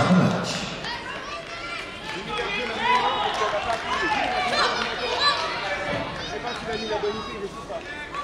fin de match. Je.